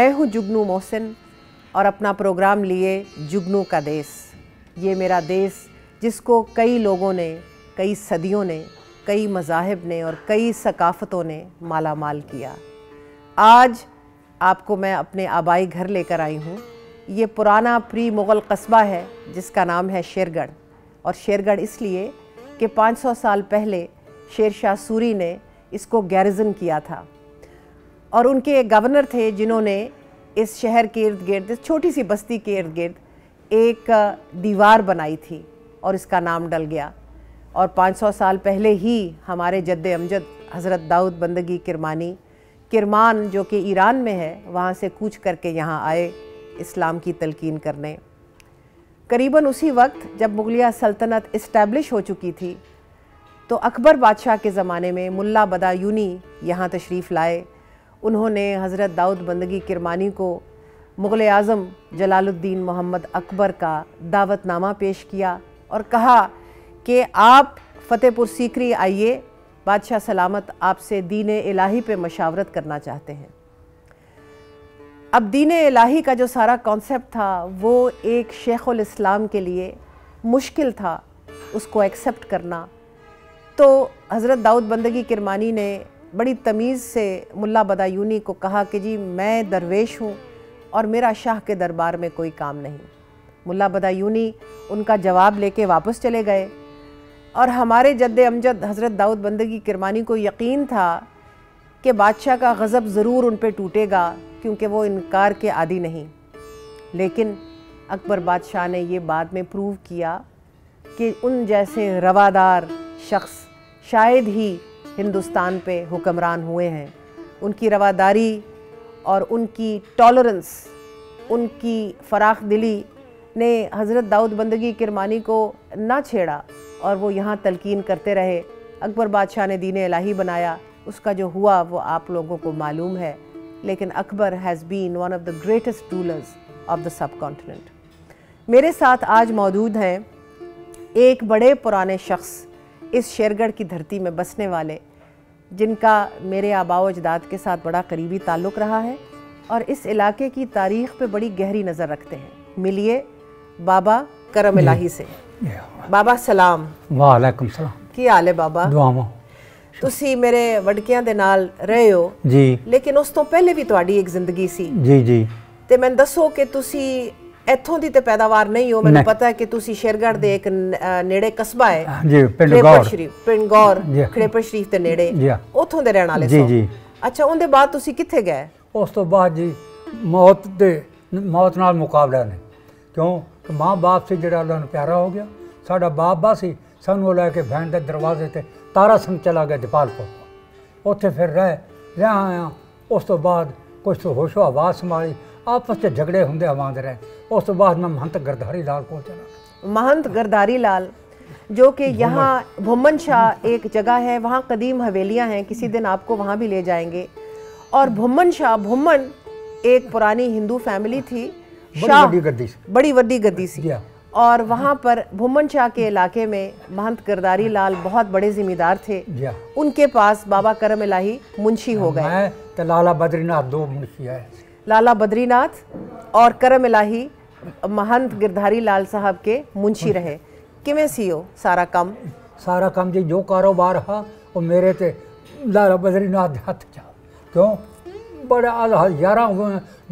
मैं हूँ जुगनू मोहसिन और अपना प्रोग्राम लिए जुगनू का देश। ये मेरा देश जिसको कई लोगों ने, कई सदियों ने, कई मज़ाहब ने और कई सकाफ़तों ने माला माल किया। आज आपको मैं अपने आबाई घर लेकर आई हूँ। ये पुराना प्री मुग़ल कस्बा है, जिसका नाम है शेरगढ़। और शेरगढ़ इसलिए कि 500 साल पहले शेर शाह सूरी ने इसको गैरिजन किया था। और उनके एक गवर्नर थे जिन्होंने इस शहर के इर्द गिर्द, इस छोटी सी बस्ती के इर्द गिर्द, एक दीवार बनाई थी और इसका नाम डल गया। और 500 साल पहले ही हमारे जद्द अमजद हज़रत दाऊद बंदगी किरमानी, किरमान जो कि ईरान में है, वहाँ से कूच करके यहाँ आए इस्लाम की तलकीन करने। करीबन उसी वक्त जब मुगलिया सल्तनत इस्टेब्लिश हो चुकी थी तो अकबर बादशाह के ज़माने में मुल्ला बदायूनी यहाँ तशरीफ़ लाए। उन्होंने हज़रत दाऊद बंदगी किरमानी को मुग़ल आज़म जलालुद्दीन मोहम्मद अकबर का दावतनामा पेश किया और कहा कि आप फ़तेहपुर सीकरी आइए, बादशाह सलामत आपसे दीन इलाही पे मशावरत करना चाहते हैं। अब दीन इलाही का जो सारा कॉन्सेप्ट था, वो एक शेख़ुल इस्लाम के लिए मुश्किल था, उसको एक्सेप्ट करना। तो हज़रत दाऊद बंदगी किरमानी ने बड़ी तमीज़ से मुल्ला बदायूनी को कहा कि जी, मैं दरवेश हूँ और मेरा शाह के दरबार में कोई काम नहीं। मुल्ला बदायूनी उनका जवाब लेके वापस चले गए और हमारे जद्द अमजद हज़रत दाऊद बंदगी किरमानी को यकीन था कि बादशाह का गज़ब ज़रूर उन पर टूटेगा क्योंकि वो इनकार के आदि नहीं। लेकिन अकबर बादशाह ने ये बाद में प्रूव किया कि उन जैसे रवादार शख्स शायद ही हिंदुस्तान पे हुक्मरान हुए हैं। उनकी रवादारी और उनकी टॉलरेंस उनकी फराख दिली ने हज़रत दाऊद बंदगी किरमानी को ना छेड़ा और वो यहाँ तलकीन करते रहे। अकबर बादशाह ने दीन इलाही बनाया। उसका जो हुआ, वो आप लोगों को मालूम है। लेकिन Akbar has been one of the greatest rulers of the subcontinent मेरे साथ आज मौजूद हैं एक बड़े पुराने शख्स इस शेरगढ़ की धरती में बसने वाले। जिनका मेरे आबाव अजदाद के साथ बड़ा करीबी ताल्लुक़ रहा है और इस इलाके की तारीख़ पे बड़ी गहरी नज़र रखते हैं मिलिए बाबा करम इलाही से बाबा सलाम ਵਾਲੇਕਮ ਸਲਾਮ ਕੀ ਹਾਲ ਹੈ ਬਾਬਾ ਦੁਆਵਾਂ ਤੁਸੀਂ ਮੇਰੇ ਵਡਕਿਆਂ ਦੇ ਨਾਲ ਰਹੇ ਹੋ ਜੀ ਲੇਕਿਨ ਉਸ ਤੋਂ ਪਹਿਲੇ ਵੀ ਤੁਹਾਡੀ ਇੱਕ ਜ਼ਿੰਦਗੀ ਸੀ ਜੀ ਜੀ ਤੇ ਮੈਨੂੰ ਦੱਸੋ ਕਿ ਤੁਸੀਂ ਇੱਥੋਂ ਦੀ ਤੇ ਪੈਦਾਵਾਰ ਨਹੀਂ ਹੋ ਮੈਨੂੰ ਪਤਾ ਹੈ ਕਿ ਤੁਸੀਂ ਸ਼ੇਰਗੜ੍ਹ ਦੇ ਇੱਕ ਨੇੜੇ ਕਸਬਾ ਹੈ। ਜੀ ਪਿੰਡ ਗੌਰ। ਪਿੰਡ ਗੌਰ ਜੀ। ਖੜੇਪਰ ਸ਼ਰੀਫ ਦੇ ਨੇੜੇ। ਜੀ। ਉੱਥੋਂ ਦੇ ਰਹਿਣ ਵਾਲੇ ਜੀ, ਸੋ। ਜੀ। ਅੱਛਾ ਉਹਦੇ ਬਾਅਦ ਤੁਸੀਂ ਕਿੱਥੇ ਗਏ? ਉਸ ਤੋਂ ਬਾਅਦ ਜੀ ਮੌਤ ਦੇ ਮੌਤ ਨਾਲ ਮੁਕਾਬਲਾ ਨੇ। ਕਿਉਂ? ਕਿ ਮਾਂ ਬਾਪ ਸੀ ਜਿਹੜਾ ਉਹਨਾਂ ਨੂੰ ਪਿਆਰਾ ਹੋ ਗਿਆ। ਸਾਡਾ ਬਾਪ ਬਾ ਸੀ ਸਾਨੂੰ ਲੈ ਕੇ ਭੈਣ ਦੇ ਦਰਵਾਜ਼ੇ ਤੇ ਤਾਰਾ ਸਿੰਘ ਚਲਾ ਗਿਆ ਜਪਾਲਪੁਰ ਉੱਥੇ ਫਿਰ ਰਹਿ ਰਿਹਾ ਆਇਆ। ਉਸ ਤੋਂ ਬਾਅਦ ਕੁਛ ਹੋਸ਼ੋ ਆਵਾਜ਼ ਸੰਭਾਲੀ। ਆਪਸ ਵਿੱਚ ਝਗੜੇ ਹੁੰਦੇ ਆਵਾਂਦੇ ਰਹੇ। उस तो बाद में महंत गरदारी लाल को चला महंत गरदारी लाल जो कि यहाँ भुमन शाह एक जगह है वहाँ कदीम हवेलियाँ हैं किसी दिन आपको वहाँ भी ले जाएँगे। और भुमन शाह भुमन एक पुरानी हिंदू फैमिली थी शाह बड़ी वड्डी गद्दी सी। हाँ। और वहाँ पर भुमन शाह के इलाके में महंत गरदारी लाल बहुत बड़े जिम्मेदार थे। हाँ। उनके पास बाबा करम इलाही मुंशी हो गए। तो लाला बद्रीनाथ दो मुंशी है लाला बद्रीनाथ और करम इलाही महंत गिरधारी लाल साहब के मुंशी रहे किवें सी हो सारा कम ਸਾਰਾ ਕੰਮ ਜੀ ਜੋ ਕਾਰੋਬਾਰ ਆ ਉਹ ਮੇਰੇ ਤੇ ਲਾਲਾ ਬਦਰੀਨਾਥ ਦੇ ਹੱਥ ਚ ਆ। ਕਿਉਂ ਬੜਾ ਹਜ਼ਾਰਾਂ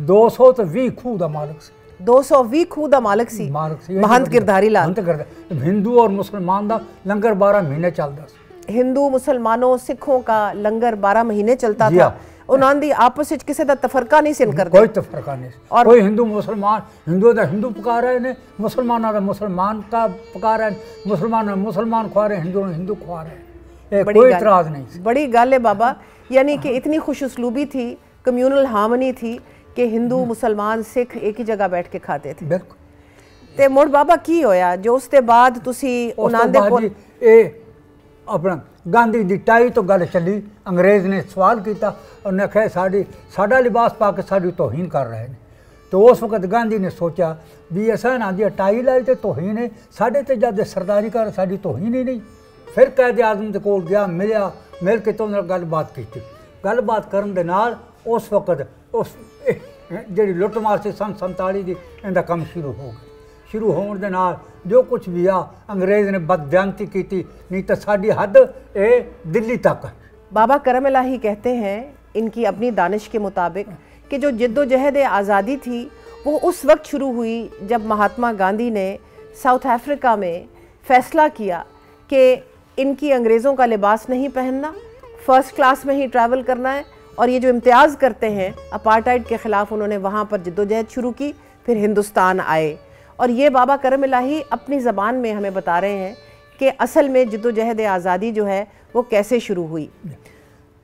200 ਤੇ 20 ਖੂਹ ਦਾ ਮਾਲਕ ਸੀ 220 ਖੂਹ ਦਾ ਮਾਲਕ ਸੀ ਮਾਲਕ ਸੀ महंत गिरधारी लाल ਮੰਤ ਕਰਦਾ ਹਿੰਦੂ ਔਰ ਮੁਸਲਮਾਨ ਦਾ ਲੰਗਰ 12 ਮਹੀਨੇ ਚੱਲਦਾ ਸੀ हिंदू मुसलमानों सिखों का लंगर 12 महीने चलता जी था हाँ। उन्होंने दी आपस ਵਿੱਚ ਕਿਸੇ ਦਾ ਤਫਰਕਾ ਨਹੀਂ ਸਿਨ ਕਰਦੇ ਕੋਈ ਤਫਰਕਾ ਨਹੀਂ ਸੀ। ਔਰ- ਕੋਈ ਹਿੰਦੂ ਮੁਸਲਮਾਨ ਹਿੰਦੂ ਦਾ ਹਿੰਦੂ ਪਕਾ ਰਹੇ ਨੇ ਮੁਸਲਮਾਨਾਂ ਦਾ ਮੁਸਲਮਾਨ का ਪਕਾ ਰਹੇ ਨੇ ਮੁਸਲਮਾਨ ਨੂੰ ਮੁਸਲਮਾਨ ਖਵਾ ਰਹੇ ਹਿੰਦੂ ਨੂੰ ਹਿੰਦੂ ਖਵਾ ਰਹੇ ਇਹ बड़ी ਕੋਈ गल- ਇਤਰਾਜ਼ नहीं ਸੀ बड़ी गल है बाबा यानी कि इतनी खुश उसलूबी थी कम्युनल हार्मनी थी कि हिंदू मुसलमान सिख एक ही जगह बैठ के खाते थे ਬਿਲਕੁਲ ਤੇ ਮੁੜ ਬਾਬਾ ਕੀ ਹੋਇਆ ਜੋ ਉਸ ਦੇ ਬਾਅਦ ਤੁਸੀਂ ਉਸ ਉਹਨਾਂ ਤੋਂ ਦੇ ਬਾਅਦ ਕੋਲ ਜੀ ਇਹ ਆਪਣਾ ਗਾਂਧੀ ਦੀ ਟਾਈ ਤੋਂ ਗੱਲ ਚੱਲੀ, ਅੰਗਰੇਜ਼ ਨੇ ਸਵਾਲ ਕੀਤਾ, ਉਹਨੇ ਕਿਹਾ, ਸਾਡੀ, ਸਾਡਾ ਲਿਬਾਸ ਪਾ ਕੇ ਸਾਡੀ ਤੋਹੀਨ ਕਰ ਰਹੇ ਨੇ। ਤੇ ਉਸ ਵਕਤ ਗਾਂਧੀ ਨੇ ਸੋਚਿਆ ਵੀ ਅਸਾਂ ਨਾ ਦੀ ਟਾਈ ਲਾਈ ਤੇ ਤੋਹੀਨ ਹੈ ਸਾਡੇ ਤੇ ਜਦ ਸਰਦਾਰੀ ਕਰ, ਸਾਡੀ ਤੋਹੀਨ ਹੀ ਨਹੀਂ। ਫਿਰ ਕਾਇਦੇ ਆਜ਼ਮ ਦੇ ਕੋਲ ਗਿਆ, ਮਿਲਿਆ, ਮਿਲ ਕੇ ਤੋਂ ਨਾਲ ਗੱਲਬਾਤ ਕੀਤੀ। ਗੱਲਬਾਤ ਕਰਨ ਦੇ ਨਾਲ ਉਸ ਵਕਤ ਉਸ ਜਿਹੜੀ ਲੁੱਟਮਾਰ ਸੀ, ਸੰਨ 47 ਦੀ, ਇਹਦਾ ਕੰਮ ਸ਼ੁਰੂ ਹੋ ਗਿਆ। ਸ਼ੁਰੂ ਹੋਣ ਦੇ ਨਾਲ ਜੋ ਕੁਝ ਵੀ ਆ ਅੰਗਰੇਜ਼ ਨੇ ਬਦਬਿਆਨਤੀ ਕੀਤੀ ਨਹੀਂ ਤਾਂ ਸਾਡੀ ਹੱਦ ਇਹ ਦਿੱਲੀ ਤੱਕ ਹੈ बाबा करम इलाही कहते हैं इनकी अपनी दानिश के मुताबिक कि जो जद्दोजहद आज़ादी थी वो उस वक्त शुरू हुई जब महात्मा गांधी ने साउथ अफ्रीका में फ़ैसला किया कि इनकी अंग्रेज़ों का लिबास नहीं पहनना फ़र्स्ट क्लास में ही ट्रैवल करना है और ये जो इम्तियाज़ करते हैं अपार्टाइड के ख़िलाफ़ उन्होंने वहाँ पर जद्दोजहद शुरू की फिर हिंदुस्तान आए और ये बाबा करम इलाही अपनी ज़बान में हमें बता रहे हैं कि असल में जद्दोजहद आज़ादी जो है वो कैसे शुरू हुई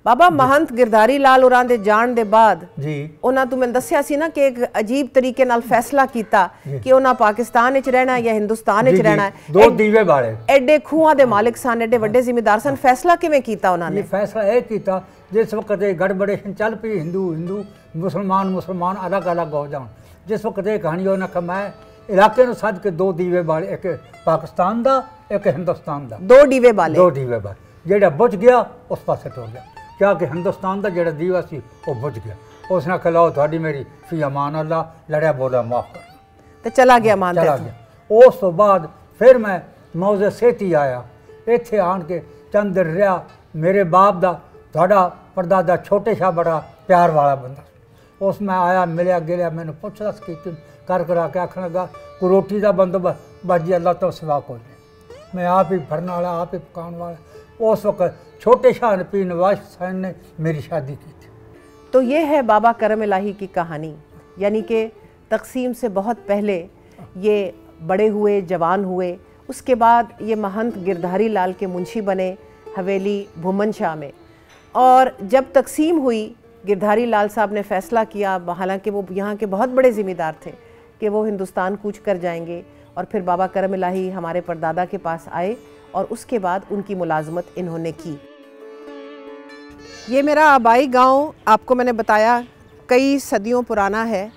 ਬਾਬਾ ਮਹੰਤ ਗਿਰਧਾਰੀ ਲਾਲ ਹੋਰਾਂ ਦੇ ਜਾਣ ਦੇ ਬਾਅਦ ਜੀ ਉਹਨਾਂ ਤੋਂ ਮੈਂ ਦੱਸਿਆ ਸੀ ਨਾ ਕਿ ਇੱਕ ਅਜੀਬ ਤਰੀਕੇ ਨਾਲ ਫੈਸਲਾ ਕੀਤਾ ਕਿ ਉਹਨਾਂ ਪਾਕਿਸਤਾਨ ਵਿੱਚ ਰਹਿਣਾ ਜਾਂ ਹਿੰਦੁਸਤਾਨ ਵਿੱਚ ਜੀ, ਜੀ, ਰਹਿਣਾ ਹੈ ਦੋ ਦੀਵੇ ਬਾਲੇ ਐਡੇ ਖੂਹਾਂ ਦੇ ਮਾਲਕ ਸਨ ਐਡੇ ਵੱਡੇ ਜ਼ਿਮੀਦਾਰ ਸਨ ਫੈਸਲਾ ਕਿਵੇਂ ਕੀਤਾ ਉਹਨਾਂ ਇਹ ਨੇ ਫੈਸਲਾ ਇਹ ਕੀਤਾ ਜਿਸ ਵਕਤ ਇਹ ਗੜਬੜੇਸ਼ਨ ਚੱਲ ਪਈ ਹਿੰਦੂ ਹਿੰਦੂ ਮੁਸਲਮਾਨ ਮੁਸਲਮਾਨ ਅਲੱਗ ਅਲੱਗ ਹੋ ਜਾਣ ਜਿਸ ਵਕਤ ਇਹ ਕਹਾਣੀ ਉਹਨਾਂ ਕਿ ਮੈਂ ਇਲਾਕੇ ਨੂੰ ਸੱਦ ਕੇ ਦੋ ਦੀਵੇ ਬਾਲੇ ਇੱਕ ਪਾਕਿਸਤਾਨ ਦਾ ਇੱਕ ਹਿੰਦੁਸਤਾਨ ਦਾ ਦੋ ਡੀਵੇ ਬਾਲੇ ਦੋ ਦੀਵੇ ਬਾਲੇ ਜਿਹੜਾ ਬੁਝ ਗਿਆ ਉਸ ਪਾਸੇ ਟੁਰ ਗਿਆ ਕਿਹਾ ਕਿ ਹਿੰਦੁਸਤਾਨ ਦਾ ਜਿਹੜਾ ਦੀਵਾ ਸੀ ਉਹ ਬੁਝ ਗਿਆ ਉਸ ਨੇ ਖਲਾਓ ਤੁਹਾਡੀ ਮੇਰੀ ਫੀ ਅਮਾਨ ਅੱਲਾ ਲੜਿਆ ਬੋਲਾ ਮਾਫ ਕਰ ਤੇ ਚਲਾ ਗਿਆ ਮਾਨਤੇ ਚਲਾ ਤੋਂ। ਗਿਆ ਉਸ ਤੋਂ ਬਾਅਦ ਫਿਰ ਮੈਂ ਮੌਜ਼ੇ ਸੇਤੀ ਆਇਆ ਇੱਥੇ ਆਣ ਕੇ ਚੰਦ ਦਿਨ ਰਿਹਾ ਮੇਰੇ ਬਾਪ ਦਾ ਤੁਹਾਡਾ ਪਰਦਾਦਾ ਛੋਟੇ ਸ਼ਾ ਬੜਾ ਪਿਆਰ ਵਾਲਾ ਬੰਦਾ ਸੀ। ਉਸ ਮੈਂ ਆਇਆ ਮਿਲਿਆ ਗਿਲਿਆ ਮੈਨੂੰ ਪੁੱਛਦਾ ਸੀ ਕਿ ਤੂੰ ਕਰ ਕਰਾ ਕੇ ਆਖਣ ਲੱਗਾ ਕੋਈ ਰੋਟੀ ਦਾ ਬੰਦੋਬਸਤ ਬਾਜੀ ਅੱਲਾ ਤੋਂ ਸਿਵਾ ਕੋਈ ਨਹੀਂ ਮੈਂ ਆਪ ਹੀ ਭਰਨ ਵਾਲਾ ਆਪ ਹੀ ਪਕਾਉਣ ਵਾਲਾ ਉਸ ਵਕਤ ਛੋਟੇ ਸ਼ਾਹ ਨਪੀ ਨਵਾਜ਼ ਹੁਸੈਨ ਨੇ ਮੇਰੀ ਸ਼ਾਦੀ की थी तो ये है बाबा करम इलाही की कहानी यानी कि तकसीम से बहुत पहले ये बड़े हुए जवान हुए उसके बाद ये महंत गिरधारी लाल के मुंशी बने हवेली भूमन शाह में और जब तकसीम हुई गिरधारी लाल साहब ने फ़ैसला किया हालांकि वो यहाँ के बहुत बड़े ज़िम्मेदार थे कि वो हिंदुस्तान कूच कर जाएँगे और फिर बाबा करम इलाही हमारे परदादा के पास आए और उसके बाद उनकी मुलाजमत इन्होंने की। ये मेरा आबाई गाँव, आपको मैंने बताया, कई सदियों पुराना है।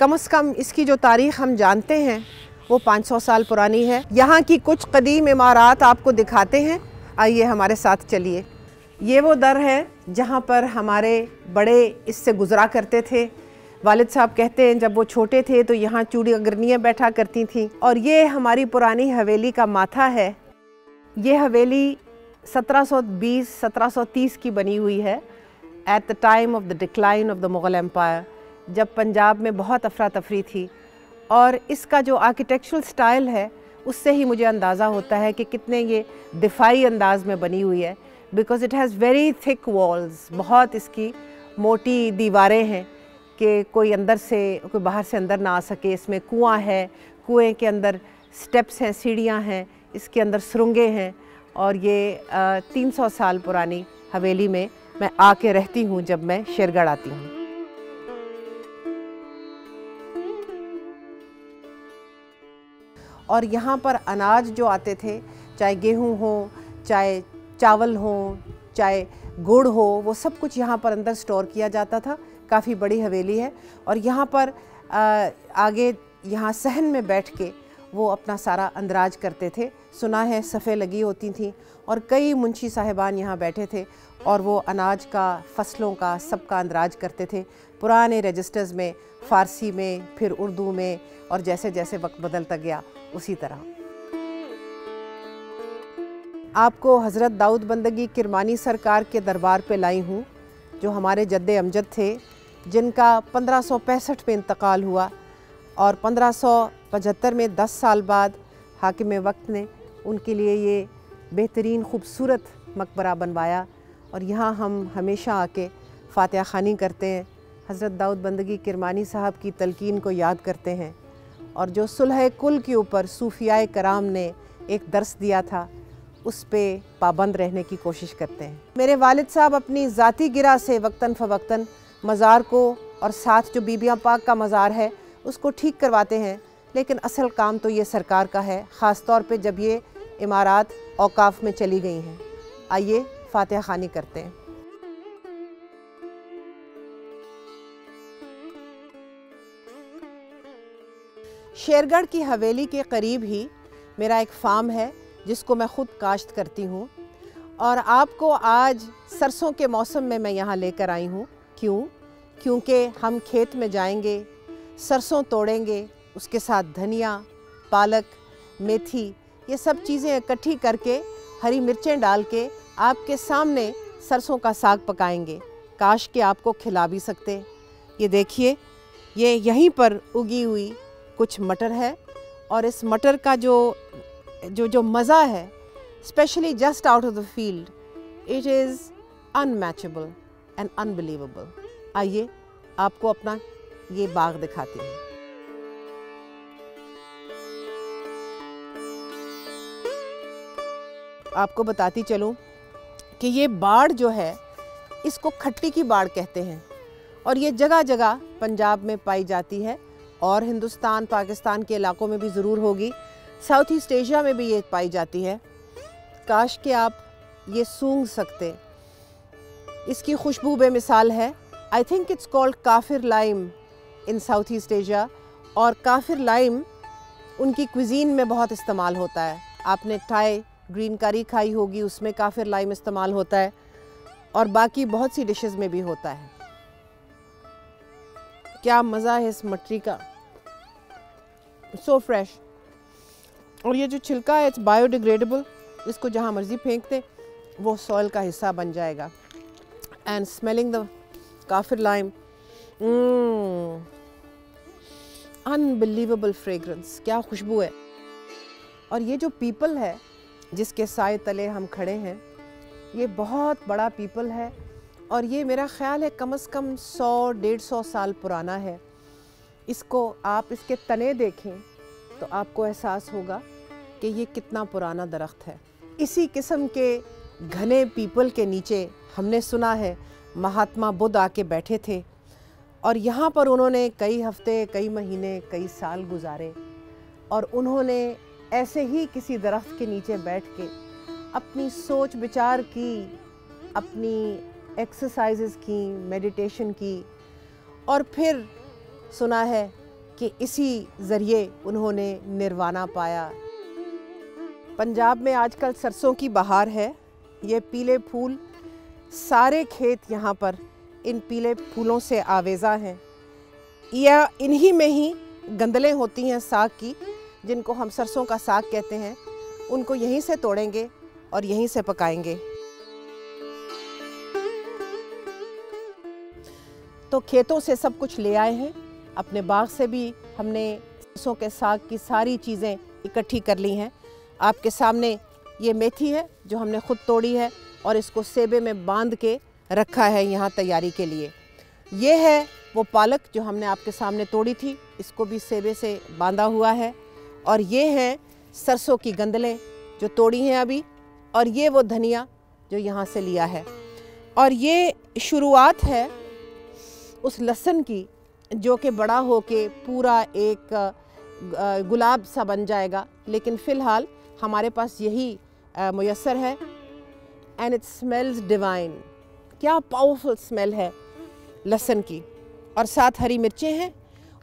कम से कम इसकी जो तारीख़ हम जानते हैं, वो 500 साल पुरानी है। यहाँ की कुछ कदीम इमारत आपको दिखाते हैं। आइए हमारे साथ चलिए। ये वो दर है जहाँ पर हमारे बड़े इससे गुज़रा करते थे। वालिद साहब कहते हैं, जब वो छोटे थे तो यहाँ चूड़ी अग्रनियाँ बैठा करती थीं। और ये हमारी पुरानी हवेली का माथा है। ये हवेली 1720 1730 की बनी हुई है। At the time of the decline of the Mughal empire जब पंजाब में बहुत अफरा तफरी थी। और इसका जो आर्किटेक्चरल स्टाइल है, उससे ही मुझे अंदाज़ा होता है कि कितने ये दिफाई अंदाज में बनी हुई है। Because it has very thick walls बहुत इसकी मोटी दीवारें हैं। कि कोई अंदर से, कोई बाहर से अंदर ना आ सके। इसमें कुआँ है, कुएँ के अंदर स्टेप्स हैं, सीढ़ियाँ हैं, इसके अंदर सुरंगें हैं। और ये तीन सौ साल पुरानी हवेली में मैं आके रहती हूँ जब मैं शेरगढ़ आती हूँ। और यहाँ पर अनाज जो आते थे, चाहे गेहूँ हो, चाहे चावल हो, चाहे गुड़ हो, वो सब कुछ यहाँ पर अंदर स्टोर किया जाता था। काफ़ी बड़ी हवेली है और यहाँ पर आगे यहाँ सहन में बैठ के वो अपना सारा अंदराज करते थे। सुना है सफ़े लगी होती थी और कई मुंशी साहिबान यहाँ बैठे थे और वो अनाज का, फ़सलों का, सबका अंदराज करते थे। पुराने रजिस्टर्स में, फ़ारसी में, फिर उर्दू में और जैसे जैसे वक्त बदलता गया, उसी तरह। आपको हज़रत दाऊद बंदगी किरमानी सरकार के दरबार पे लाई हूँ, जो हमारे जद्द अमजद थे। जिनका पंद्रह में इंतकाल हुआ और पंद्रह में दस साल बाद हाकिम वक्त ने उनके लिए ये बेहतरीन, खूबसूरत मकबरा बनवाया। और यहाँ हम हमेशा आके फ़ातह ख़ानी करते हैं। हज़रत दाऊद बंदगी किरमानी साहब की तलकीन को याद करते हैं। और जो सुलह कुल के ऊपर सूफिया कराम ने एक दर्स दिया था, उस पर पाबंद रहने की कोशिश करते हैं। मेरे वालिद साहब अपनी ज़ाती गिरा से वक्ता फ़वक्ता मज़ार को और साथ जो बीबियाँ पाक का मज़ार है, उसको ठीक करवाते हैं। लेकिन असल काम तो ये सरकार का है ख़ास तौर पे जब ये इमारत औकाफ में चली गई हैं। आइए फ़ातह ख़ानी करते हैं। शेरगढ़ की हवेली के करीब ही मेरा एक फ़ार्म है, जिसको मैं ख़ुद काश्त करती हूँ। और आपको आज सरसों के मौसम में मैं यहाँ लेकर आई हूँ। क्यों? क्योंकि हम खेत में जाएँगे, सरसों तोड़ेंगे, उसके साथ धनिया, पालक, मेथी, ये सब चीज़ें इकट्ठी करके, हरी मिर्चें डाल के आपके सामने सरसों का साग पकाएँगे। काश के आपको खिला भी सकते। ये देखिए, ये यहीं पर उगी हुई कुछ मटर है और इस मटर का जो जो जो मज़ा है especially just out of the field it is unmatchable and unbelievable आइए, आपको अपना ये बाग दिखाती हूँ। आपको बताती चलूँ कि ये बाढ़ जो है, इसको खट्टी की बाढ़ कहते हैं। और ये जगह जगह पंजाब में पाई जाती है और हिंदुस्तान, पाकिस्तान के इलाकों में भी ज़रूर होगी। साउथ ईस्ट एशिया में भी ये पाई जाती है। काश के आप ये सूंघ सकते। इसकी खुशबू बेमिसाल है। I think it's called kaffir lime in South East Asia और काफिर लाइम उनकी क्विजीन में बहुत इस्तेमाल होता है। आपने टाई ग्रीन करी खाई होगी, उसमें काफिर लाइम इस्तेमाल होता है और बाकी बहुत सी डिशेस में भी होता है। क्या मज़ा है इस मटरी का? सो so फ्रेश और ये जो छिलका है इट्स बायोडिग्रेडेबल इसको जहाँ मर्ज़ी फेंक दे, वो सॉइल का हिस्सा बन जाएगा। And smelling the kaffir lime unbelievable fragrance क्या खुशबू है और ये जो पीपल है, जिसके साय तले हम खड़े हैं, ये बहुत बड़ा पीपल है। और ये मेरा ख़्याल है, कम से कम सौ, डेढ़ सौ साल पुराना है। इसको आप इसके तने देखें तो आपको एहसास होगा कि ये कितना पुराना दरख्त है। इसी किस्म के घने पीपल के नीचे हमने सुना है, महात्मा बुद्ध आके बैठे थे। और यहाँ पर उन्होंने कई हफ़्ते, कई महीने, कई साल गुजारे। और उन्होंने ऐसे ही किसी दरख्त के नीचे बैठ के अपनी सोच विचार की, अपनी एक्सरसाइजेस की मेडिटेशन की। और फिर सुना है कि इसी ज़रिए उन्होंने निर्वाणा पाया। पंजाब में आजकल सरसों की बहार है। ये पीले फूल सारे खेत यहाँ पर इन पीले फूलों से आवेज़ा हैं। या इन्हीं में ही गंदलें होती हैं साग की, जिनको हम सरसों का साग कहते हैं। उनको यहीं से तोड़ेंगे और यहीं से पकाएँगे। तो खेतों से सब कुछ ले आए हैं। अपने बाग से भी हमने सरसों के साग की सारी चीज़ें इकट्ठी कर ली हैं। आपके सामने ये मेथी है, जो हमने खुद तोड़ी है और इसको सेबे में बाँध के रखा है यहाँ तैयारी के लिए। ये है वो पालक जो हमने आपके सामने तोड़ी थी, इसको भी सेबे से बांधा हुआ है। और ये हैं सरसों की गंदलें जो तोड़ी हैं अभी, और ये वो धनिया जो यहाँ से लिया है। और ये शुरुआत है उस लहसन की, जो कि बड़ा हो के पूरा एक गुलाब सा बन जाएगा। लेकिन फ़िलहाल हमारे पास यही मैसर है एंड इट स्मेल्स डिवाइन क्या पावरफुल स्मेल है लहसन की। और साथ हरी मिर्चें हैं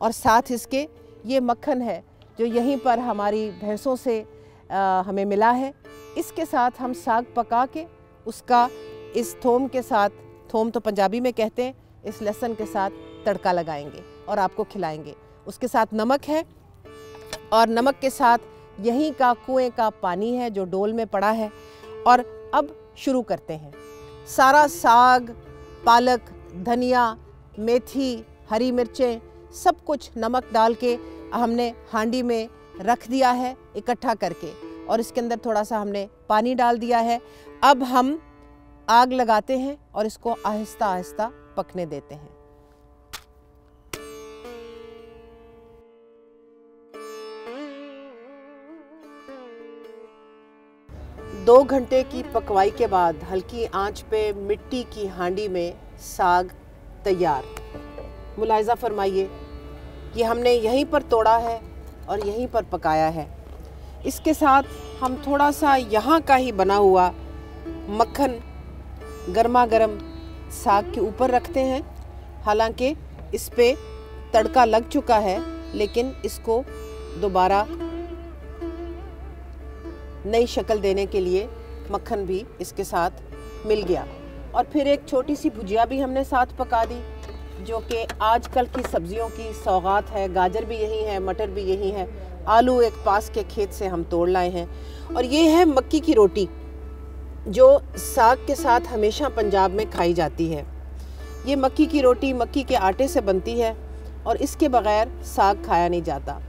और साथ इसके ये मक्खन है जो यहीं पर हमारी भैंसों से आ, हमें मिला है। इसके साथ हम साग पका के उसका इस थोम के साथ थोम तो पंजाबी में कहते हैं इस लहसन के साथ तड़का लगाएँगे और आपको खिलाएँगे। उसके साथ नमक है और नमक के साथ यहीं का कुएँ का पानी है जो डोल में पड़ा है और अब शुरू करते हैं। सारा साग, पालक, धनिया, मेथी, हरी मिर्चें, सब कुछ नमक डाल के हमने हांडी में रख दिया है इकट्ठा करके और इसके अंदर थोड़ा सा हमने पानी डाल दिया है। अब हम आग लगाते हैं और इसको आहिस्ता आहिस्ता पकने देते हैं। दो घंटे की पकवाई के बाद हल्की आँच पे मिट्टी की हांडी में साग तैयार। मुलायजा फरमाइए, ये हमने यहीं पर तोड़ा है और यहीं पर पकाया है। इसके साथ हम थोड़ा सा यहाँ का ही बना हुआ मक्खन गर्मा गर्म साग के ऊपर रखते हैं। हालाँकि इस पे तड़का लग चुका है, लेकिन इसको दोबारा नई शक्ल देने के लिए मक्खन भी इसके साथ मिल गया। और फिर एक छोटी सी भुजिया भी हमने साथ पका दी, जो कि आजकल की सब्जियों की सौगात है। गाजर भी यही है, मटर भी यही है। आलू एक पास के खेत से हम तोड़ लाए हैं। और ये है मक्की की रोटी, जो साग के साथ हमेशा पंजाब में खाई जाती है। ये मक्की की रोटी मक्की के आटे से बनती है और इसके बगैर साग खाया नहीं जाता।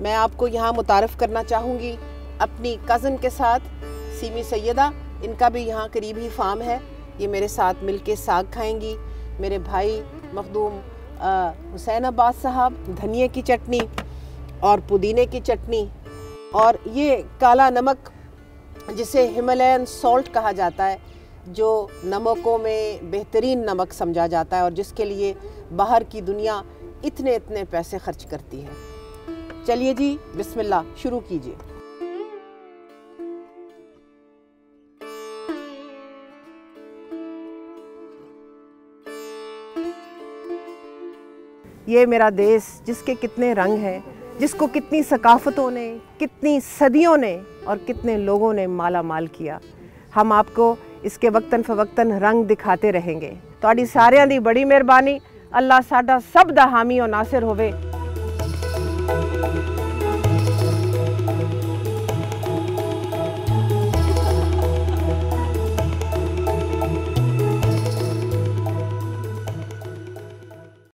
मैं आपको यहाँ मुतारफ़ करना चाहूँगी अपनी कज़न के साथ। सीमी सैदा इनका भी यहाँ करीब ही फार्म है। ये मेरे साथ मिल के साग खाएँगी। मेरे भाई मखदूम हुसैन अब्बास साहब धनिए की चटनी और पुदीने की चटनी और ये काला नमक, जिसे हिमालयन सॉल्ट कहा जाता है, जो नमकों में बेहतरीन नमक समझा जाता है और जिसके लिए बाहर की दुनिया इतने इतने पैसे खर्च करती है। चलिए जी, बिस्मिल्लाह, शुरू कीजिए। ये मेरा देश जिसके कितने रंग हैं, जिसको कितनी सकाफ़तों ने, कितनी सदियों ने और कितने लोगों ने माला माल किया। हम आपको इसके वक्तन फवक्तन रंग दिखाते रहेंगे। तो सारे दी बड़ी मेहरबानी। अल्लाह साडा सब दा हामी और नासिर होवे।